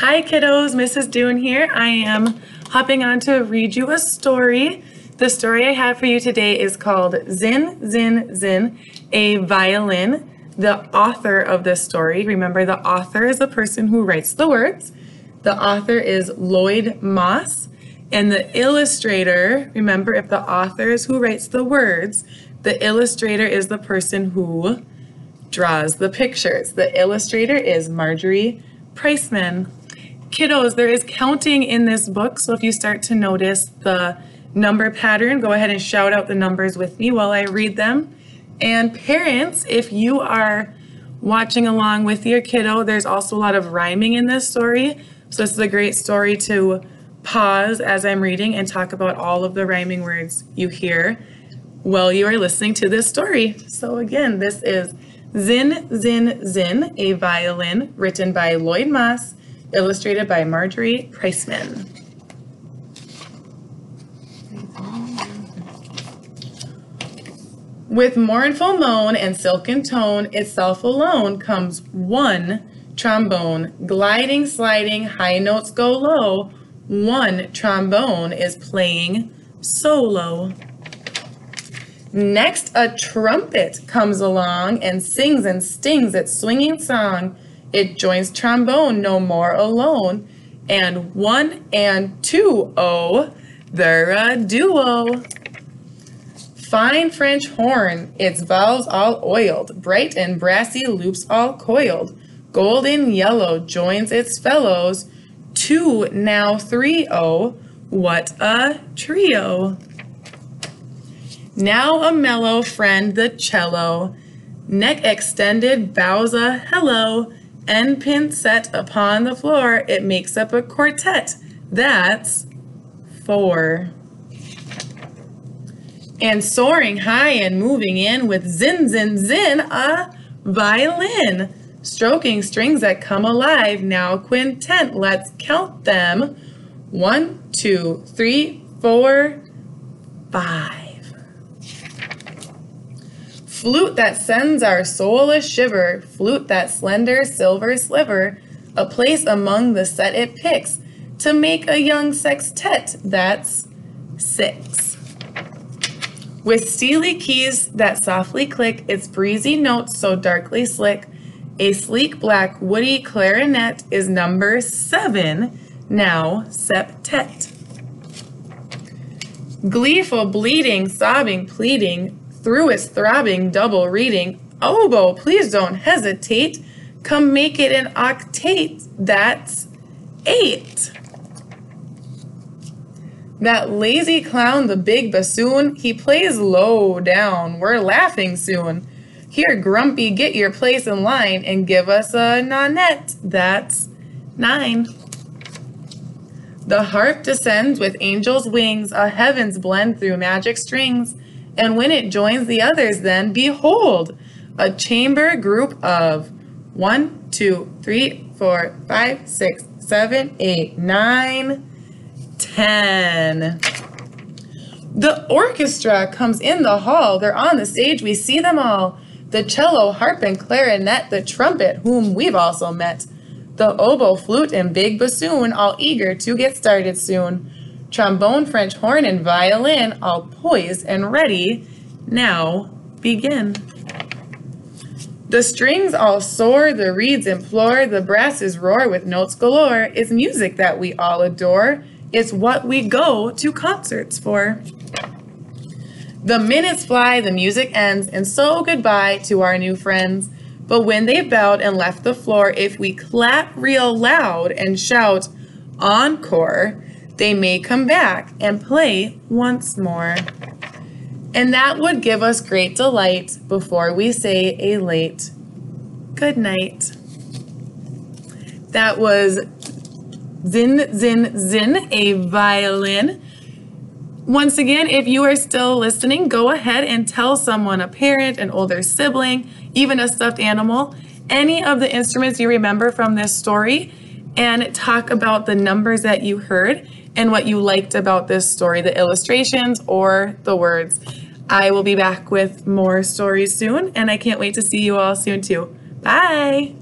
Hi kiddos, Mrs. Dune here. I am hopping on to read you a story. The story I have for you today is called Zin, Zin, Zin, a violin. The author of this story, remember the author is the person who writes the words. The author is Lloyd Moss. And the illustrator, remember if the author is who writes the words, the illustrator is the person who draws the pictures. The illustrator is Marjorie Priceman. Kiddos, there is counting in this book, so if you start to notice the number pattern, go ahead and shout out the numbers with me while I read them. And parents, if you are watching along with your kiddo, there's also a lot of rhyming in this story. So this is a great story to pause as I'm reading and talk about all of the rhyming words you hear while you are listening to this story. So again, this is Zin, Zin, Zin, a violin written by Lloyd Moss, illustrated by Marjorie Priceman. With mournful moan and silken tone, itself alone comes one trombone, gliding, sliding, high notes go low, one trombone is playing solo. Next, a trumpet comes along and sings and stings its swinging song. It joins trombone no more alone. And one and two, oh, they're a duo. Fine French horn, its valves all oiled, bright and brassy loops all coiled. Golden yellow joins its fellows, two, now three, oh, what a trio. Now a mellow friend, the cello, neck extended, bows a hello, end pin set upon the floor, it makes up a quartet. That's four. And soaring high and moving in with zin, zin, zin, a violin stroking strings that come alive. Now quintet, let's count them. One, two, three, four, five. Flute that sends our soul a shiver, flute that slender silver sliver, a place among the set it picks to make a young sextet. That's six. With steely keys that softly click, its breezy notes so darkly slick, a sleek black woody clarinet is number seven, now septet. Gleeful, bleeding, sobbing, pleading, through its throbbing double reading, oh, oboe, please don't hesitate, come make it an octet, that's eight. That lazy clown, the big bassoon, he plays low down, we're laughing soon. Here, Grumpy, get your place in line and give us a nonette. That's nine. The harp descends with angels' wings, a heavens blend through magic strings. And when it joins the others, then behold, a chamber group of one, two, three, four, five, six, seven, eight, nine, ten. The orchestra comes in the hall. They're on the stage. We see them all the cello, harp, and clarinet, the trumpet, whom we've also met, the oboe, flute, and big bassoon, all eager to get started soon. Trombone, French horn, and violin, all poised and ready. Now begin. The strings all soar, the reeds implore, the brasses roar with notes galore. It's music that we all adore. It's what we go to concerts for. The minutes fly, the music ends, and so goodbye to our new friends. But when they've bowed and left the floor, if we clap real loud and shout, Encore, they may come back and play once more. And that would give us great delight before we say a late good night. That was Zin, Zin, Zin, a violin once again, if you are still listening, go ahead and tell someone, a parent, an older sibling, even a stuffed animal, any of the instruments you remember from this story, and talk about the numbers that you heard and what you liked about this story, the illustrations or the words. I will be back with more stories soon, and I can't wait to see you all soon too. Bye!